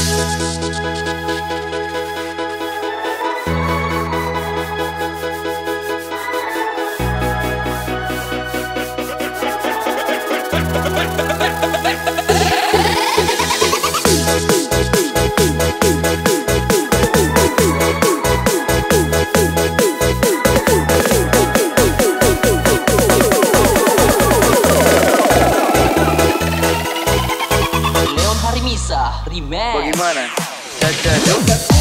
Música Remix Bagaimana? Caca